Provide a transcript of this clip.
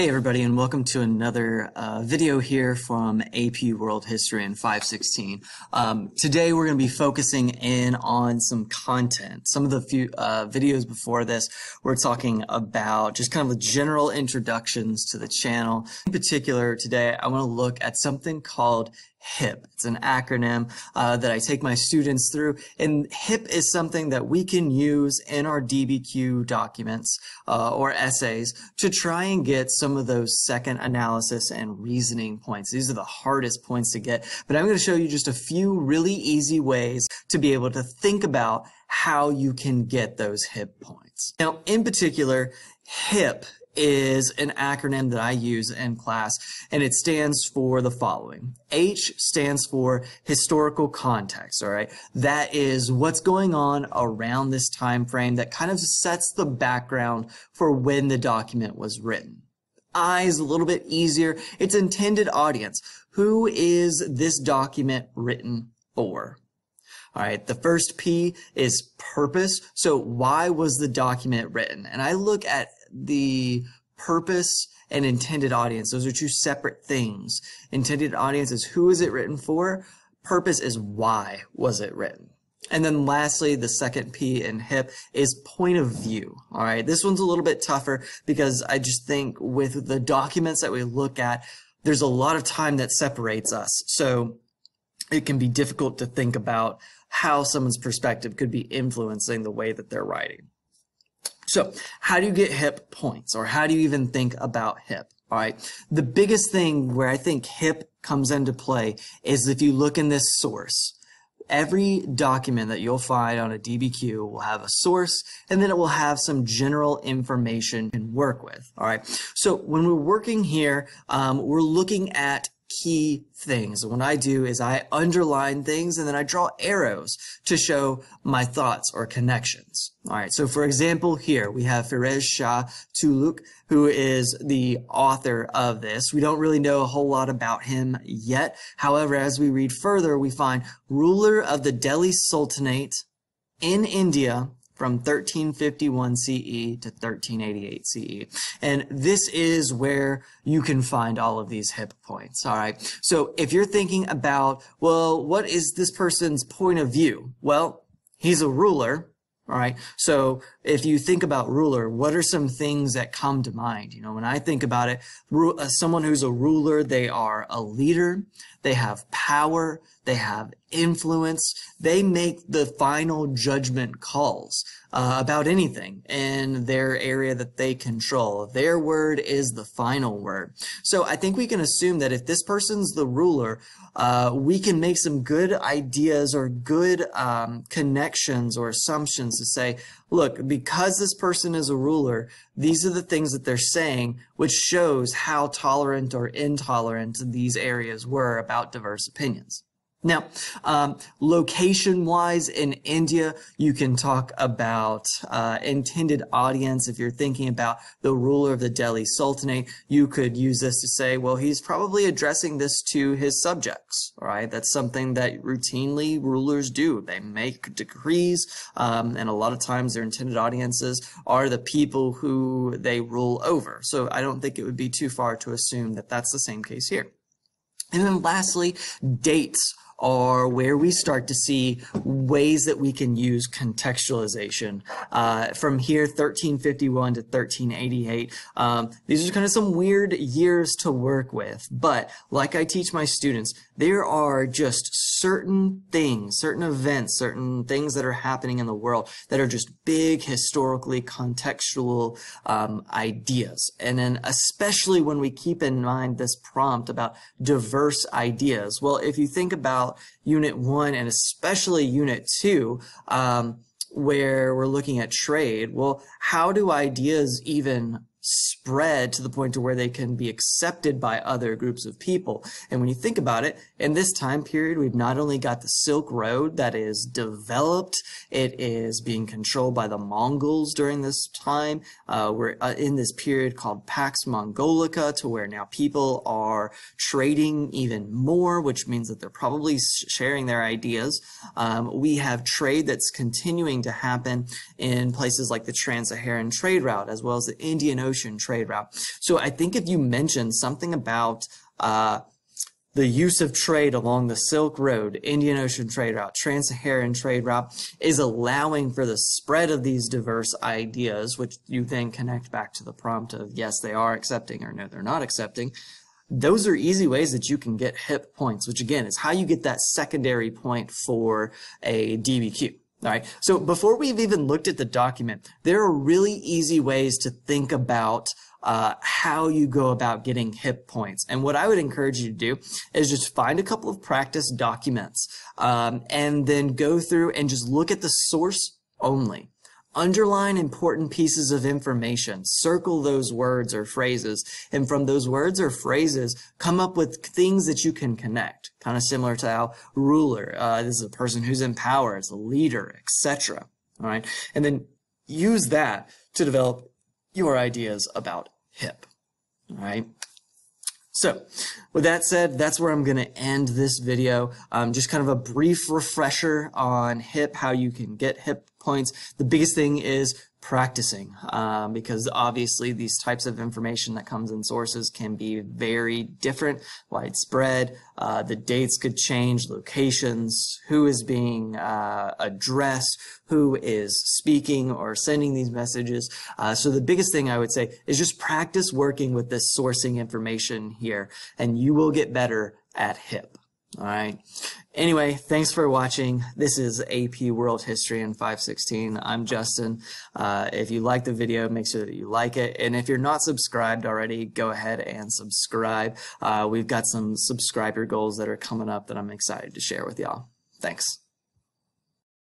Hey everybody and welcome to another uh, video here from AP World History in 516. Um, today we're going to be focusing in on some content. Some of the few uh, videos before this we're talking about just kind of general introductions to the channel. In particular today I want to look at something called HIPP. It's an acronym uh, that I take my students through. And HIPP is something that we can use in our DBQ documents uh, or essays to try and get some of those second analysis and reasoning points. These are the hardest points to get, but I'm going to show you just a few really easy ways to be able to think about how you can get those HIPP points. Now, in particular, HIPP is an acronym that I use in class, and it stands for the following. H stands for historical context, all right? That is what's going on around this time frame that kind of sets the background for when the document was written. Is a little bit easier. It's intended audience. Who is this document written for? All right, the first P is purpose. So why was the document written? And I look at the purpose and intended audience. Those are two separate things. Intended audience is who is it written for? Purpose is why was it written? And then lastly, the second P in HIPP is point of view. All right. This one's a little bit tougher because I just think with the documents that we look at, there's a lot of time that separates us. So it can be difficult to think about how someone's perspective could be influencing the way that they're writing. So how do you get hip points or how do you even think about hip? All right. The biggest thing where I think hip comes into play is if you look in this source. Every document that you'll find on a DBQ will have a source and then it will have some general information you can work with. All right. So when we're working here, um, we're looking at key things. What I do is I underline things and then I draw arrows to show my thoughts or connections. All right. So for example, here we have Firoz Shah Tughlaq, who is the author of this. We don't really know a whole lot about him yet. However, as we read further, we find ruler of the Delhi Sultanate in India from 1351 CE to 1388 CE. And this is where you can find all of these hip points. All right. So if you're thinking about, well, what is this person's point of view? Well, he's a ruler. All right. So if you think about ruler, what are some things that come to mind? You know, when I think about it, uh, someone who's a ruler, they are a leader. They have power. They have influence. They make the final judgment calls uh, about anything in their area that they control. Their word is the final word. So I think we can assume that if this person's the ruler, uh, we can make some good ideas or good um, connections or assumptions to say, look, because this person is a ruler, these are the things that they're saying, which shows how tolerant or intolerant these areas were about diverse opinions. Now, um, location-wise in India, you can talk about uh, intended audience. If you're thinking about the ruler of the Delhi Sultanate, you could use this to say, well, he's probably addressing this to his subjects, right? That's something that routinely rulers do. They make decrees, um, and a lot of times their intended audiences are the people who they rule over. So I don't think it would be too far to assume that that's the same case here. And then lastly, dates are where we start to see ways that we can use contextualization. Uh, from here, 1351 to 1388, um, these are kind of some weird years to work with. But like I teach my students, there are just certain things, certain events, certain things that are happening in the world that are just big historically contextual um, ideas. And then especially when we keep in mind this prompt about diverse ideas. Well, if you think about Unit 1 and especially Unit 2, um, where we're looking at trade, well, how do ideas even spread to the point to where they can be accepted by other groups of people. And when you think about it, in this time period, we've not only got the Silk Road that is developed, it is being controlled by the Mongols during this time. Uh, we're uh, in this period called Pax Mongolica to where now people are trading even more, which means that they're probably sharing their ideas. Um, we have trade that's continuing to happen in places like the Trans-Saharan trade route, as well as the Indian Ocean trade trade route. So I think if you mention something about uh, the use of trade along the Silk Road, Indian Ocean trade route, Trans-Saharan trade route is allowing for the spread of these diverse ideas, which you then connect back to the prompt of yes, they are accepting or no, they're not accepting. Those are easy ways that you can get HIPP points, which again is how you get that secondary point for a DBQ. All right. So before we've even looked at the document, there are really easy ways to think about uh, how you go about getting HIPP points. And what I would encourage you to do is just find a couple of practice documents um, and then go through and just look at the source only. Underline important pieces of information, circle those words or phrases, and from those words or phrases, come up with things that you can connect. Kind of similar to how ruler, uh, this is a person who's in power, it's a leader, etc. All right, and then use that to develop your ideas about HIPP. All right. So with that said, that's where I'm going to end this video. Um, just kind of a brief refresher on HIPP, how you can get HIPP points. The biggest thing is practicing um, because obviously these types of information that comes in sources can be very different, widespread. Uh, the dates could change, locations, who is being uh, addressed, who is speaking or sending these messages. Uh, so the biggest thing I would say is just practice working with this sourcing information here and you will get better at HIPP. All right. Anyway, thanks for watching. This is AP World History in 516. I'm Justin. Uh, if you like the video, make sure that you like it. And if you're not subscribed already, go ahead and subscribe. Uh, we've got some subscriber goals that are coming up that I'm excited to share with y'all. Thanks.